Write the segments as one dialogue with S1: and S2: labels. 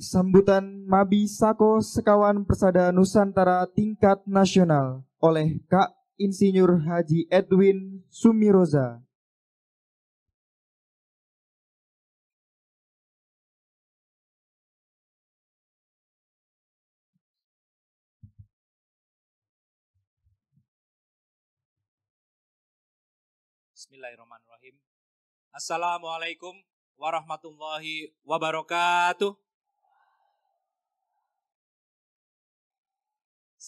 S1: Sambutan Mabi Sako Sekawan Persada Nusantara tingkat nasional oleh Kak Insinyur Haji Edwin Sumiroza.
S2: Bismillahirrahmanirrahim. Assalamualaikum warahmatullahi wabarakatuh.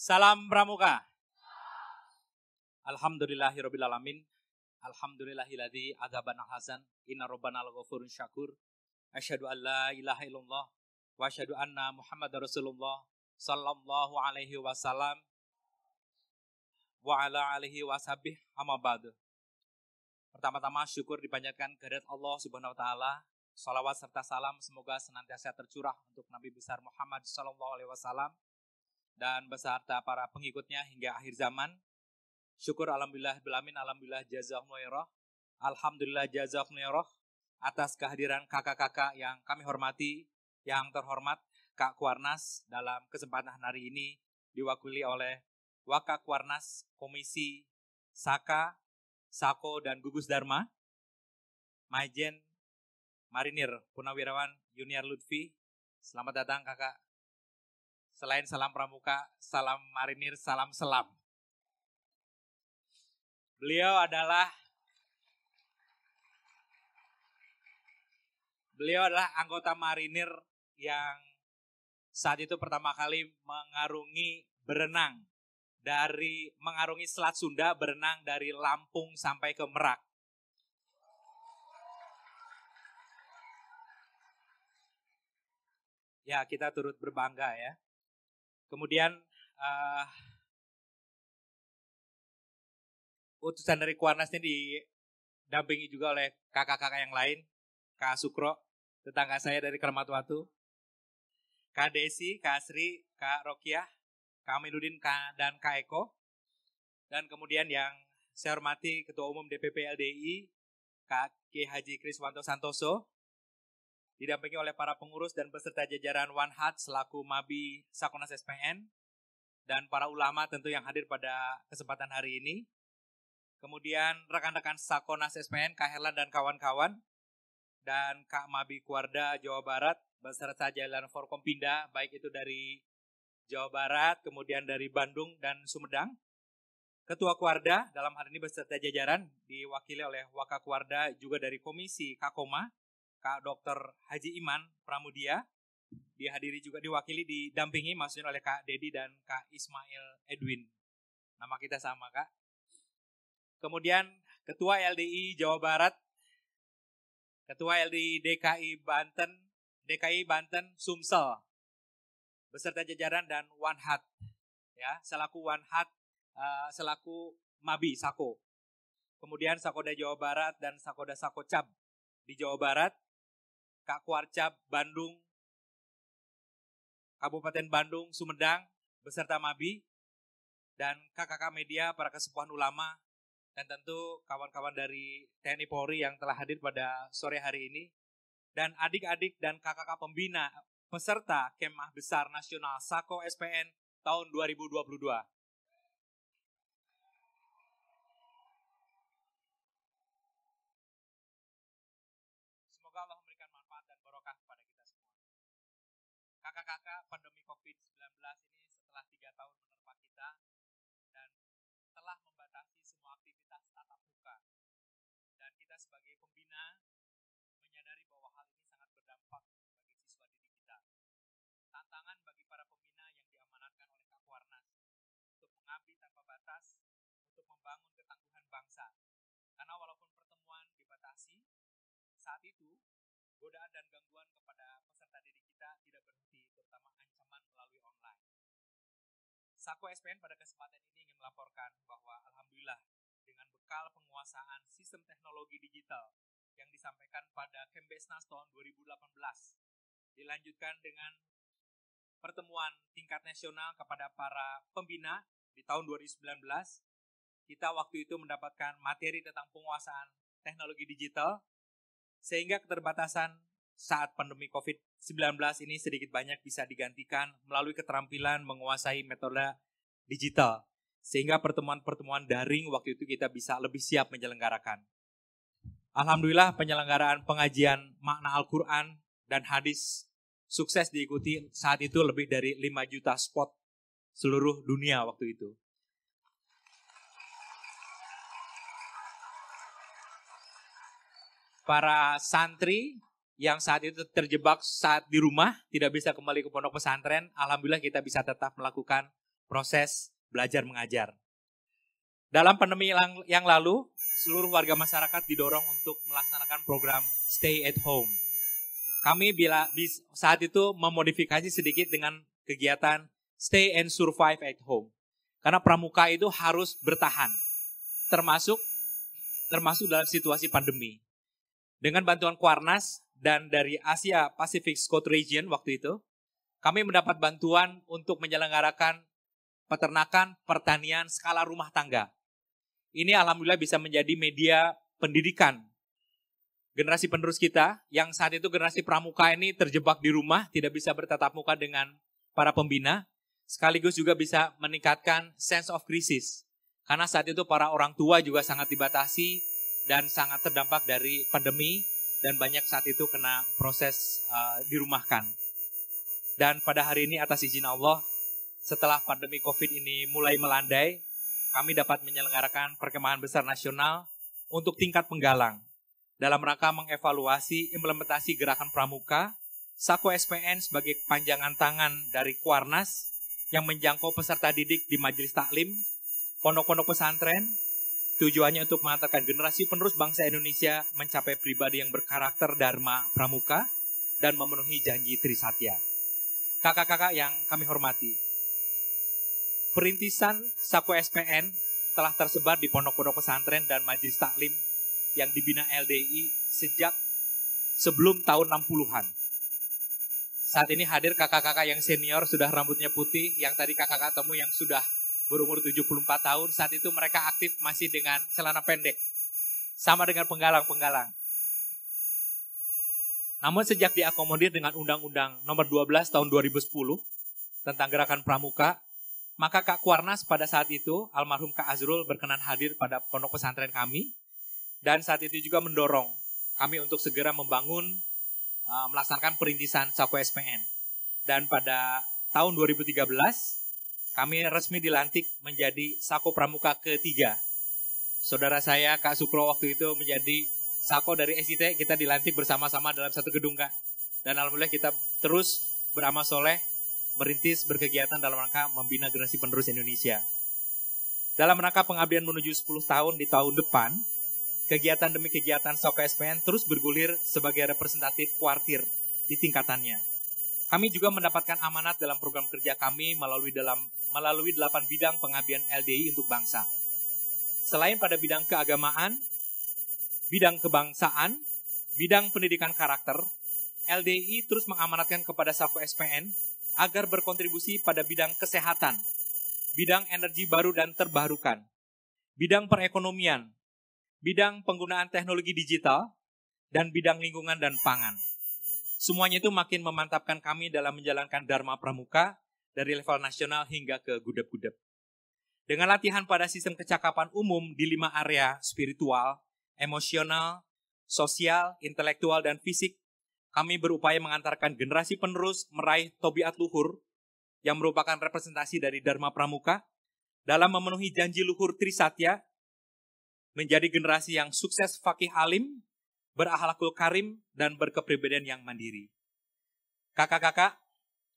S2: Salam Pramuka. Alhamdulillahirabbil alamin. Alhamdulillahilladzi adzabana hasan. Inna rabbana laghafurun syakur. Asyhadu an la ilaha illallah wa asyhadu anna Muhammadar Rasulullah sallallahu alaihi wasallam wa ala alihi washabih amma ba'du. Pertama-tama syukur dipanjatkan kehadirat Allah Subhanahu wa taala. Salawat serta salam semoga senantiasa tercurah untuk Nabi besar Muhammad sallallahu alaihi wasallam dan beserta para pengikutnya hingga akhir zaman. Syukur alhamdulillah belamin alhamdulillah jazakumullah Alhamdulillah jazakumullah atas kehadiran kakak-kakak yang kami hormati, yang terhormat Kak Kuarnas dalam kesempatan hari ini diwakili oleh Wakak Kuarnas Komisi Saka Sako dan Gugus Dharma, Majen Marinir Punawirawan Junior Lutfi. Selamat datang kakak. Selain salam pramuka, salam marinir, salam selam. Beliau adalah Beliau adalah anggota marinir yang saat itu pertama kali mengarungi berenang dari mengarungi Selat Sunda berenang dari Lampung sampai ke Merak. Ya, kita turut berbangga ya. Kemudian uh, utusan dari Kuarnas ini didampingi juga oleh kakak-kakak yang lain, Kak Sukro, tetangga saya dari Keramat Watu, Kak Desi, Kak Sri, Kak Rokiah, Kak Aminuddin dan Kak Eko. Dan kemudian yang saya hormati Ketua Umum DPP LDI, Kak K. Haji Kriswanto Santoso, didampingi oleh para pengurus dan peserta jajaran One Heart selaku Mabi Sakonas SPN, dan para ulama tentu yang hadir pada kesempatan hari ini. Kemudian rekan-rekan Sakonas SPN, Kak Herlan dan kawan-kawan, dan Kak Mabi Kuarda Jawa Barat beserta jalan Forkompinda, baik itu dari Jawa Barat, kemudian dari Bandung dan Sumedang. Ketua Kuarda dalam hal ini beserta jajaran diwakili oleh Waka Kuarda juga dari Komisi Kakoma, Kak Dr. Haji Iman Pramudia. Dihadiri juga diwakili didampingi maksudnya oleh Kak Dedi dan Kak Ismail Edwin. Nama kita sama Kak. Kemudian Ketua LDI Jawa Barat, Ketua LDI DKI Banten, DKI Banten Sumsel, beserta jajaran dan One Hat ya selaku One Hat uh, selaku Mabi Sako. Kemudian Sakoda Jawa Barat dan Sakoda Sakocab di Jawa Barat, Kak Kuarcap Bandung, Kabupaten Bandung, Sumedang beserta Mabi dan kakak-kakak media para kesepuhan ulama dan tentu kawan-kawan dari TNI Polri yang telah hadir pada sore hari ini dan adik-adik dan kakak-kakak pembina peserta Kemah Besar Nasional Sako SPN tahun 2022. Semoga Allah memberikan manfaat dan barokah kepada kita semua. Kakak-kakak, pandemi COVID-19 ini setelah tiga tahun menerpa kita dan telah membatasi semua aktivitas tatap muka. Dan kita sebagai pembina menyadari bahwa hal ini sangat berdampak tantangan bagi para pembina yang diamanatkan oleh Kak untuk mengabdi tanpa batas untuk membangun ketangguhan bangsa. Karena walaupun pertemuan dibatasi, saat itu godaan dan gangguan kepada peserta didik kita tidak berhenti, terutama ancaman melalui online. Sako SPN pada kesempatan ini ingin melaporkan bahwa Alhamdulillah dengan bekal penguasaan sistem teknologi digital yang disampaikan pada Kembesnas tahun 2018 dilanjutkan dengan pertemuan tingkat nasional kepada para pembina di tahun 2019. Kita waktu itu mendapatkan materi tentang penguasaan teknologi digital sehingga keterbatasan saat pandemi COVID ini sedikit banyak bisa digantikan melalui keterampilan menguasai metode digital. Sehingga pertemuan-pertemuan daring waktu itu kita bisa lebih siap menyelenggarakan. Alhamdulillah penyelenggaraan pengajian makna Al-Quran dan hadis sukses diikuti saat itu lebih dari 5 juta spot seluruh dunia waktu itu. Para santri yang saat itu terjebak saat di rumah tidak bisa kembali ke pondok pesantren, alhamdulillah kita bisa tetap melakukan proses belajar mengajar. Dalam pandemi yang lalu, seluruh warga masyarakat didorong untuk melaksanakan program stay at home. Kami bila saat itu memodifikasi sedikit dengan kegiatan stay and survive at home. Karena pramuka itu harus bertahan, termasuk termasuk dalam situasi pandemi. Dengan bantuan Kuarnas, dan dari Asia Pacific Scott Region waktu itu, kami mendapat bantuan untuk menyelenggarakan peternakan pertanian skala rumah tangga. Ini alhamdulillah bisa menjadi media pendidikan generasi penerus kita yang saat itu generasi pramuka ini terjebak di rumah, tidak bisa bertatap muka dengan para pembina, sekaligus juga bisa meningkatkan sense of crisis. Karena saat itu para orang tua juga sangat dibatasi dan sangat terdampak dari pandemi dan banyak saat itu kena proses uh, dirumahkan. Dan pada hari ini atas izin Allah, setelah pandemi COVID ini mulai melandai, kami dapat menyelenggarakan perkemahan besar nasional untuk tingkat penggalang dalam rangka mengevaluasi implementasi gerakan pramuka, Sako SPN sebagai panjangan tangan dari Kuarnas yang menjangkau peserta didik di majelis taklim, pondok-pondok pesantren, Tujuannya untuk mengantarkan generasi penerus bangsa Indonesia mencapai pribadi yang berkarakter Dharma Pramuka dan memenuhi janji Trisatya. Kakak-kakak yang kami hormati, perintisan Saku SPN telah tersebar di pondok-pondok pesantren dan majelis taklim yang dibina LDI sejak sebelum tahun 60-an. Saat ini hadir kakak-kakak yang senior sudah rambutnya putih, yang tadi kakak-kakak temu yang sudah berumur 74 tahun, saat itu mereka aktif masih dengan celana pendek. Sama dengan penggalang-penggalang. Namun sejak diakomodir dengan Undang-Undang Nomor 12 Tahun 2010 tentang gerakan pramuka, maka Kak Kuarnas pada saat itu, almarhum Kak Azrul berkenan hadir pada pondok pesantren kami, dan saat itu juga mendorong kami untuk segera membangun, uh, melaksanakan perintisan Sako SPN. Dan pada tahun 2013, kami resmi dilantik menjadi Sako Pramuka ketiga. Saudara saya Kak Sukro waktu itu menjadi Sako dari SIT, kita dilantik bersama-sama dalam satu gedung Kak. Dan Alhamdulillah kita terus beramal soleh, merintis, berkegiatan dalam rangka membina generasi penerus Indonesia. Dalam rangka pengabdian menuju 10 tahun di tahun depan, kegiatan demi kegiatan Sako SPN terus bergulir sebagai representatif kuartir di tingkatannya. Kami juga mendapatkan amanat dalam program kerja kami melalui dalam melalui delapan bidang pengabdian LDI untuk bangsa. Selain pada bidang keagamaan, bidang kebangsaan, bidang pendidikan karakter, LDI terus mengamanatkan kepada Sako SPN agar berkontribusi pada bidang kesehatan, bidang energi baru dan terbarukan, bidang perekonomian, bidang penggunaan teknologi digital, dan bidang lingkungan dan pangan. Semuanya itu makin memantapkan kami dalam menjalankan Dharma Pramuka dari level nasional hingga ke gudep-gudep. Dengan latihan pada sistem kecakapan umum di lima area spiritual, emosional, sosial, intelektual, dan fisik, kami berupaya mengantarkan generasi penerus meraih tobiat luhur yang merupakan representasi dari Dharma Pramuka dalam memenuhi janji luhur Trisatya menjadi generasi yang sukses fakih alim, berakhlakul karim, dan berkepribadian yang mandiri. Kakak-kakak,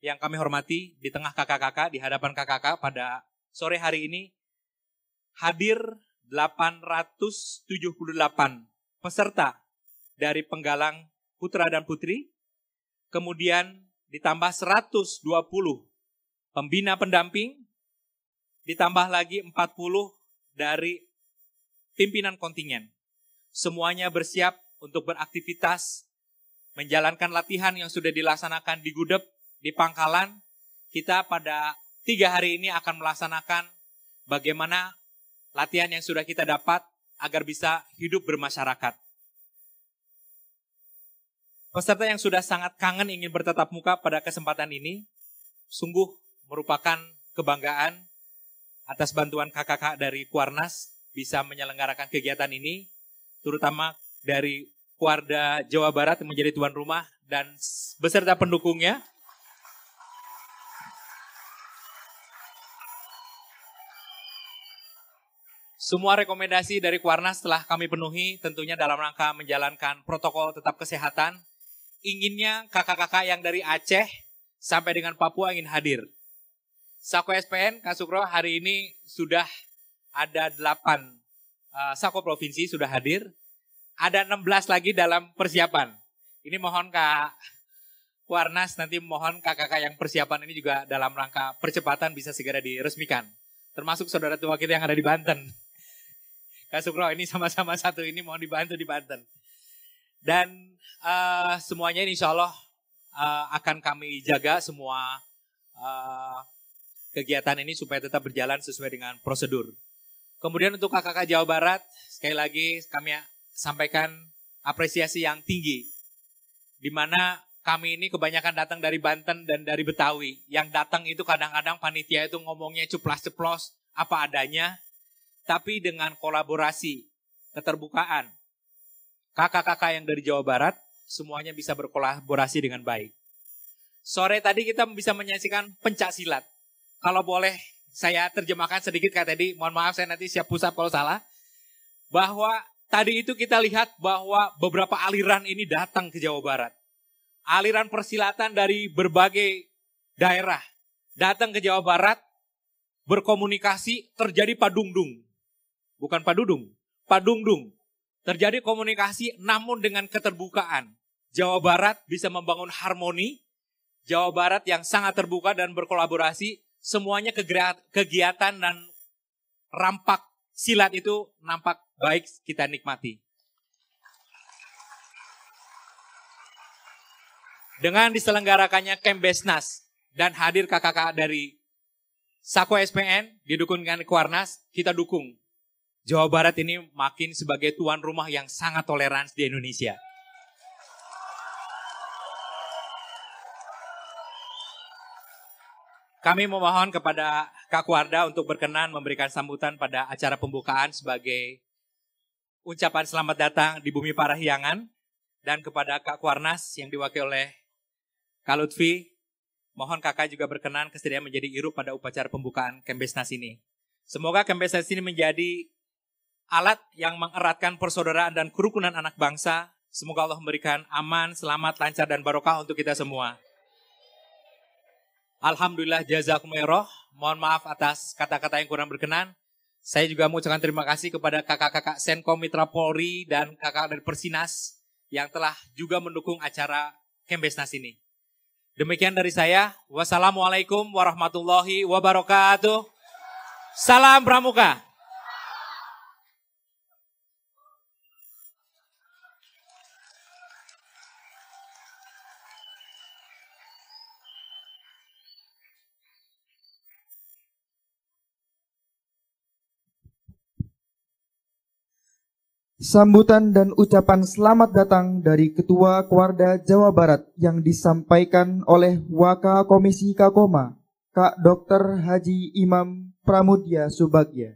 S2: yang kami hormati di tengah kakak-kakak, di hadapan kakak-kakak pada sore hari ini hadir 878 peserta dari penggalang putra dan putri, kemudian ditambah 120 pembina pendamping, ditambah lagi 40 dari pimpinan kontingen. Semuanya bersiap untuk beraktivitas, menjalankan latihan yang sudah dilaksanakan di Gudep di Pangkalan, kita pada tiga hari ini akan melaksanakan bagaimana latihan yang sudah kita dapat agar bisa hidup bermasyarakat. Peserta yang sudah sangat kangen ingin bertatap muka pada kesempatan ini, sungguh merupakan kebanggaan atas bantuan kakak-kakak dari Kuarnas bisa menyelenggarakan kegiatan ini, terutama dari Kuarda Jawa Barat yang menjadi tuan rumah dan beserta pendukungnya. Semua rekomendasi dari Kuarnas telah kami penuhi tentunya dalam rangka menjalankan protokol tetap kesehatan. Inginnya kakak-kakak yang dari Aceh sampai dengan Papua ingin hadir. Sako SPN, Kak Sukro, hari ini sudah ada 8 uh, Sako Provinsi sudah hadir. Ada 16 lagi dalam persiapan. Ini mohon Kak Kuarnas nanti mohon kakak-kakak yang persiapan ini juga dalam rangka percepatan bisa segera diresmikan. Termasuk saudara tua kita yang ada di Banten. Kak Sukro ini sama-sama satu ini mohon dibantu di Banten. Dan uh, semuanya ini insya Allah uh, akan kami jaga semua uh, kegiatan ini supaya tetap berjalan sesuai dengan prosedur. Kemudian untuk kakak-kakak Jawa Barat, sekali lagi kami sampaikan apresiasi yang tinggi. Di mana kami ini kebanyakan datang dari Banten dan dari Betawi. Yang datang itu kadang-kadang panitia itu ngomongnya ceplos-ceplos apa adanya tapi dengan kolaborasi, keterbukaan. Kakak-kakak yang dari Jawa Barat semuanya bisa berkolaborasi dengan baik. Sore tadi kita bisa menyaksikan pencak silat. Kalau boleh saya terjemahkan sedikit kak tadi, mohon maaf saya nanti siap pusat kalau salah. Bahwa tadi itu kita lihat bahwa beberapa aliran ini datang ke Jawa Barat. Aliran persilatan dari berbagai daerah datang ke Jawa Barat berkomunikasi terjadi padungdung bukan padudung, padungdung. Terjadi komunikasi namun dengan keterbukaan. Jawa Barat bisa membangun harmoni, Jawa Barat yang sangat terbuka dan berkolaborasi, semuanya kegiatan dan rampak silat itu nampak baik kita nikmati. Dengan diselenggarakannya Kembesnas dan hadir kakak-kakak dari Sako SPN didukung dengan Kuarnas, kita dukung Jawa Barat ini makin sebagai tuan rumah yang sangat toleran di Indonesia. Kami memohon kepada Kak Warda untuk berkenan memberikan sambutan pada acara pembukaan sebagai ucapan selamat datang di Bumi Parahyangan dan kepada Kak Kuarnas yang diwakili oleh Kak Lutfi, mohon kakak juga berkenan kesediaan menjadi iru pada upacara pembukaan Kembesnas ini. Semoga Kembesnas ini menjadi alat yang mengeratkan persaudaraan dan kerukunan anak bangsa. Semoga Allah memberikan aman, selamat, lancar, dan barokah untuk kita semua. Alhamdulillah jazakumullah. Mohon maaf atas kata-kata yang kurang berkenan. Saya juga mengucapkan terima kasih kepada kakak-kakak Senkom Mitra Polri dan kakak dari Persinas yang telah juga mendukung acara Kembesnas ini. Demikian dari saya. Wassalamualaikum warahmatullahi wabarakatuh. Salam Pramuka.
S1: Sambutan dan ucapan selamat datang dari Ketua Kuarda Jawa Barat yang disampaikan oleh Waka Komisi Kakoma, Kak Dr. Haji Imam Pramudya Subagya.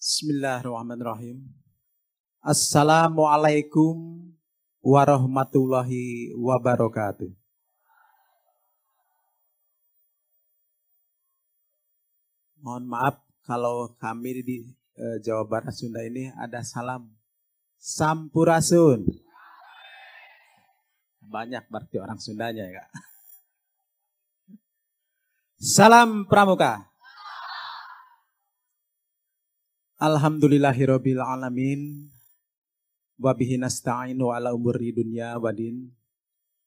S3: Bismillahirrahmanirrahim. Assalamualaikum warahmatullahi wabarakatuh. Mohon maaf kalau kami di eh, Jawa Barat Sunda ini ada salam Sampurasun. Banyak berarti orang Sundanya ya. Salam Pramuka. Alhamdulillahirabbil alamin wa bihi nasta'inu ala umuri dunya wa din.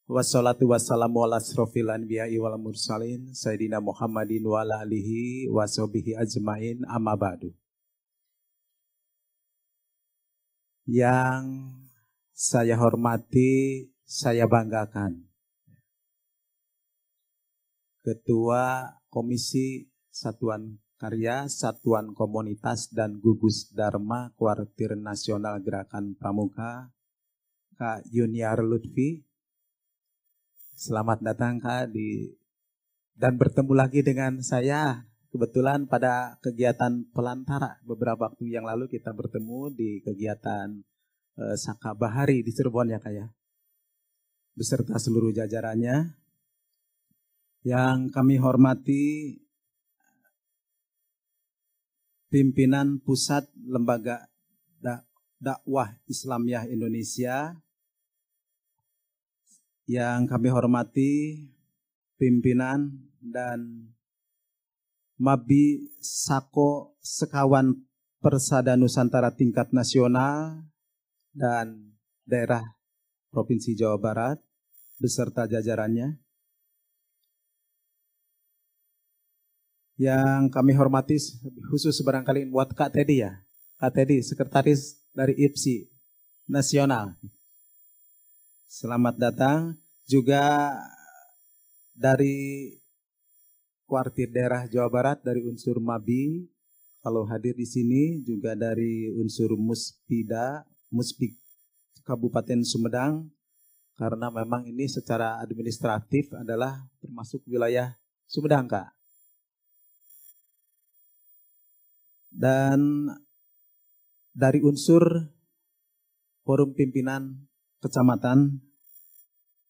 S3: Wassalatu wassalamu ala asrofil anbiya'i wal mursalin sayyidina Muhammadin wa ala alihi wa sahbihi ajmain amma ba'du. Yang saya hormati saya banggakan. Ketua Komisi Satuan Karya, Satuan Komunitas dan Gugus Dharma Kuartir Nasional Gerakan Pramuka, Kak Yuniar Lutfi. Selamat datang Kak di dan bertemu lagi dengan saya. Kebetulan pada kegiatan pelantara beberapa waktu yang lalu kita bertemu di kegiatan eh, Saka Bahari di Cirebon ya Kak ya. Beserta seluruh jajarannya. Yang kami hormati pimpinan pusat lembaga dakwah Islamiyah Indonesia yang kami hormati pimpinan dan Mabi Sako Sekawan Persada Nusantara tingkat nasional dan daerah Provinsi Jawa Barat beserta jajarannya. Yang kami hormati khusus barangkali buat Kak Teddy ya. Kak Teddy, sekretaris dari IPSI Nasional. Selamat datang. Juga dari kuartir daerah Jawa Barat dari unsur Mabi. Kalau hadir di sini juga dari unsur Muspida, Muspik Kabupaten Sumedang. Karena memang ini secara administratif adalah termasuk wilayah Sumedang, Kak. Dan dari unsur forum pimpinan kecamatan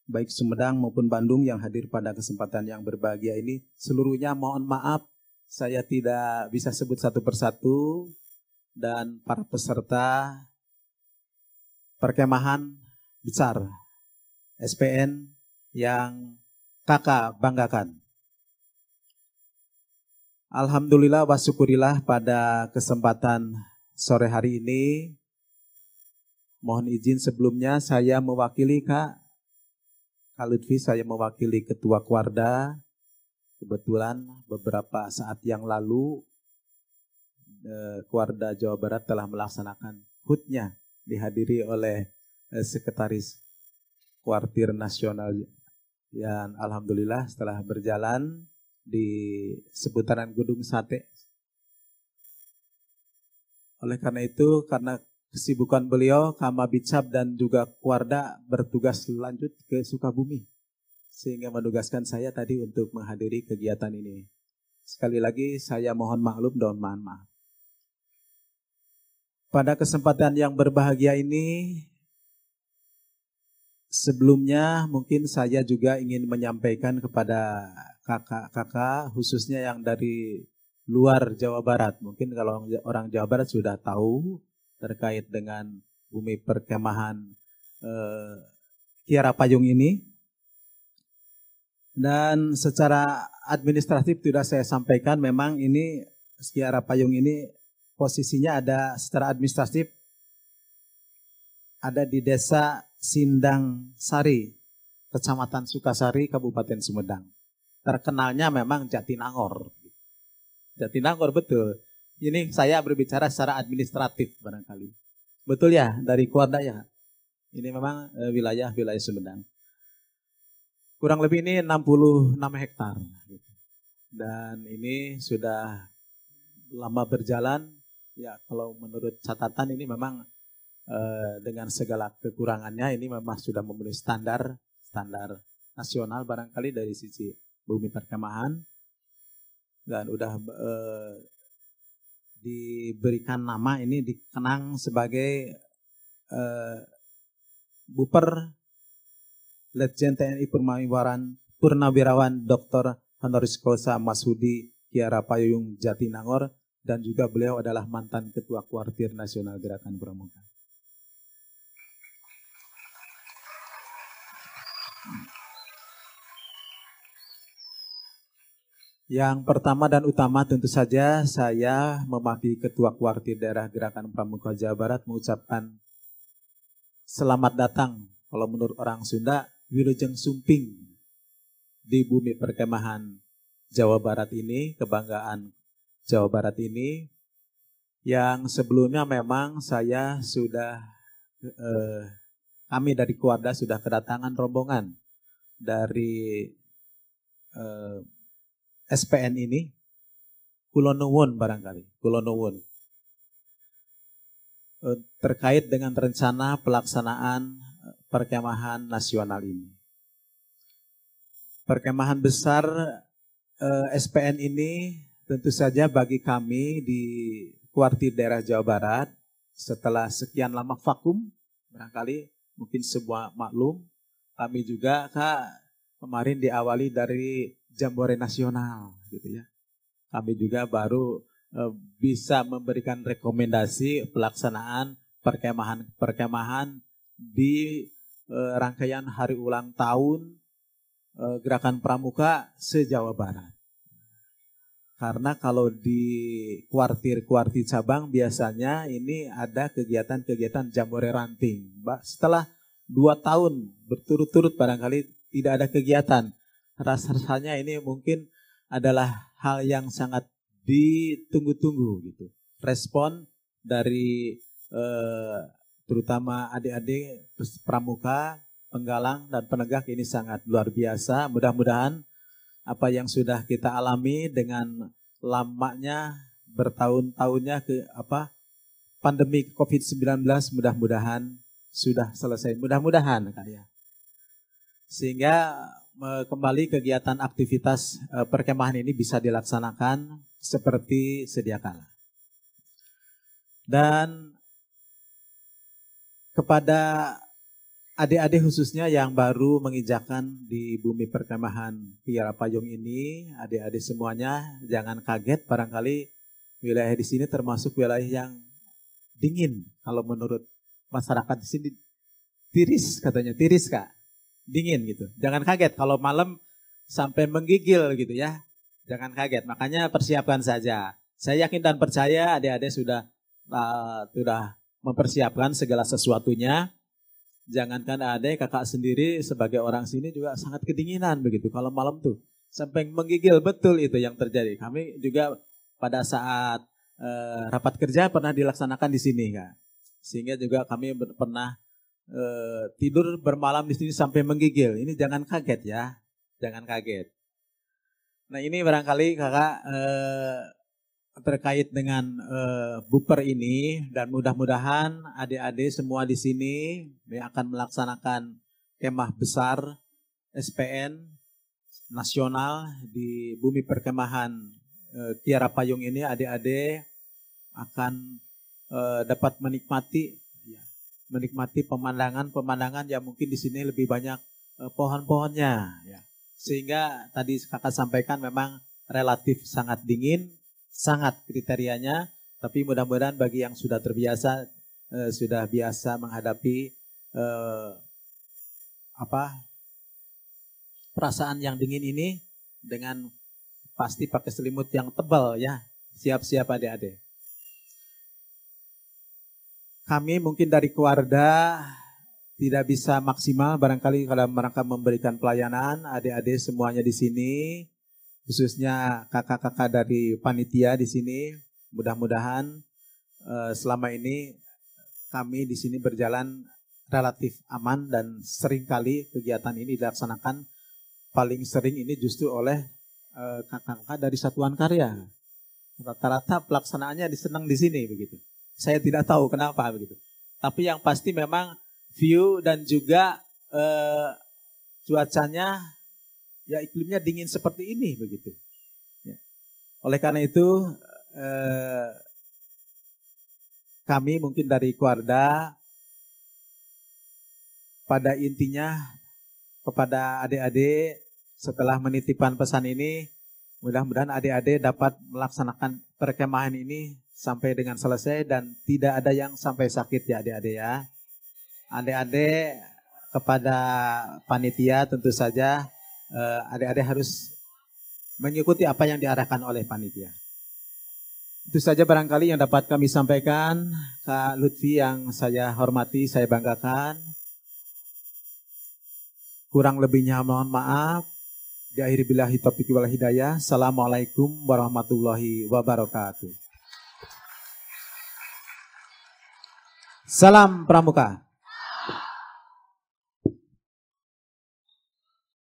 S3: baik Sumedang maupun Bandung yang hadir pada kesempatan yang berbahagia ini. Seluruhnya mohon maaf saya tidak bisa sebut satu persatu dan para peserta perkemahan besar SPN yang kakak banggakan. Alhamdulillah wa syukurillah pada kesempatan sore hari ini mohon izin sebelumnya saya mewakili Kak Lutfi, saya mewakili Ketua Kuarda. Kebetulan beberapa saat yang lalu eh, Kuarda Jawa Barat telah melaksanakan hutnya dihadiri oleh eh, Sekretaris Kuartir Nasional yang Alhamdulillah setelah berjalan di seputaran Gedung Sate. Oleh karena itu, karena kesibukan beliau, Kama Bicap dan juga Kuarda bertugas lanjut ke Sukabumi. Sehingga menugaskan saya tadi untuk menghadiri kegiatan ini. Sekali lagi saya mohon maklum dan mohon maaf. Pada kesempatan yang berbahagia ini, sebelumnya mungkin saya juga ingin menyampaikan kepada kakak-kakak, khususnya yang dari luar Jawa Barat. Mungkin kalau orang Jawa Barat sudah tahu terkait dengan bumi perkemahan eh, Kiara Payung ini. Dan secara administratif sudah saya sampaikan memang ini Kiara Payung ini posisinya ada secara administratif ada di desa Sindang Sari, Kecamatan Sukasari, Kabupaten Sumedang. Terkenalnya memang Jatinangor. Jatinangor betul. Ini saya berbicara secara administratif barangkali. Betul ya dari Kuarda ya. Ini memang e, wilayah wilayah Sumedang. Kurang lebih ini 66 hektar. Dan ini sudah lama berjalan. Ya kalau menurut catatan ini memang e, dengan segala kekurangannya ini memang sudah memenuhi standar standar nasional barangkali dari sisi bumi perkemahan dan udah e, diberikan nama ini dikenang sebagai uh, Buper Letjen TNI Purnawiran Purnawirawan Dr. Honoris Causa Masudi Kiara Payung Jatinangor dan juga beliau adalah mantan Ketua Kuartir Nasional Gerakan Pramuka. Yang pertama dan utama tentu saja saya memakai Ketua Kuartir Daerah Gerakan Pramuka Jawa Barat mengucapkan selamat datang kalau menurut orang Sunda Wilujeng Sumping di bumi perkemahan Jawa Barat ini, kebanggaan Jawa Barat ini. Yang sebelumnya memang saya sudah eh, kami dari keluarga sudah kedatangan rombongan dari eh, SPN ini, Kulonowon barangkali, Kulonowon. Eh, terkait dengan rencana pelaksanaan eh, perkemahan nasional ini. Perkemahan besar eh, SPN ini tentu saja bagi kami di kuartir daerah Jawa Barat setelah sekian lama vakum, barangkali mungkin sebuah maklum, kami juga kak kemarin diawali dari Jambore Nasional gitu ya. Kami juga baru e, bisa memberikan rekomendasi pelaksanaan perkemahan-perkemahan di e, rangkaian hari ulang tahun e, Gerakan Pramuka se-Jawa Barat. Karena kalau di kuartir-kuartir cabang biasanya ini ada kegiatan-kegiatan jambore ranting. Setelah dua tahun berturut-turut barangkali tidak ada kegiatan. Rasanya ini mungkin adalah hal yang sangat ditunggu-tunggu gitu. Respon dari eh, terutama adik-adik pramuka, penggalang dan penegak ini sangat luar biasa. Mudah-mudahan apa yang sudah kita alami dengan lamanya bertahun-tahunnya ke apa pandemi Covid-19 mudah-mudahan sudah selesai. Mudah-mudahan Kak ya. Sehingga kembali kegiatan aktivitas e, perkemahan ini bisa dilaksanakan seperti sedia kala. Dan kepada adik-adik khususnya yang baru menginjakan di bumi perkemahan Piara Payung ini, adik-adik semuanya jangan kaget barangkali wilayah di sini termasuk wilayah yang dingin kalau menurut masyarakat di sini tiris katanya tiris kak dingin gitu. Jangan kaget kalau malam sampai menggigil gitu ya. Jangan kaget. Makanya persiapkan saja. Saya yakin dan percaya adik-adik sudah uh, sudah mempersiapkan segala sesuatunya. Jangankan adek kakak sendiri sebagai orang sini juga sangat kedinginan begitu kalau malam tuh. Sampai menggigil betul itu yang terjadi. Kami juga pada saat eh, rapat kerja pernah dilaksanakan di sini kak. Sehingga juga kami pernah eh, tidur bermalam di sini sampai menggigil. Ini jangan kaget ya. Jangan kaget. Nah ini barangkali kakak eh, terkait dengan uh, buper ini dan mudah-mudahan adik-adik semua di sini akan melaksanakan kemah besar SPN nasional di bumi perkemahan uh, Tiara Payung ini. Adik-adik akan uh, dapat menikmati menikmati pemandangan-pemandangan yang mungkin di sini lebih banyak uh, pohon-pohonnya ya. Sehingga tadi kakak sampaikan memang relatif sangat dingin sangat kriterianya, tapi mudah-mudahan bagi yang sudah terbiasa eh, sudah biasa menghadapi eh, apa perasaan yang dingin ini dengan pasti pakai selimut yang tebal ya. Siap-siap adik-adik. Kami mungkin dari keluarga tidak bisa maksimal barangkali kalau mereka memberikan pelayanan adik-adik semuanya di sini khususnya kakak-kakak dari panitia di sini. Mudah-mudahan uh, selama ini kami di sini berjalan relatif aman dan sering kali kegiatan ini dilaksanakan paling sering ini justru oleh uh, kakak-kakak dari satuan karya. Rata-rata pelaksanaannya disenang di sini begitu. Saya tidak tahu kenapa begitu. Tapi yang pasti memang view dan juga uh, cuacanya ya iklimnya dingin seperti ini begitu. Ya. Oleh karena itu eh, kami mungkin dari Kuarda pada intinya kepada adik-adik setelah menitipkan pesan ini mudah-mudahan adik-adik dapat melaksanakan perkemahan ini sampai dengan selesai dan tidak ada yang sampai sakit ya adik-adik ya. Adik-adik kepada panitia tentu saja Eh, adik-adik harus mengikuti apa yang diarahkan oleh panitia. Itu saja barangkali yang dapat kami sampaikan. Kak Lutfi yang saya hormati, saya banggakan. Kurang lebihnya mohon maaf. Di akhir billahi taufiq wal hidayah. Assalamualaikum warahmatullahi wabarakatuh. Salam Pramuka.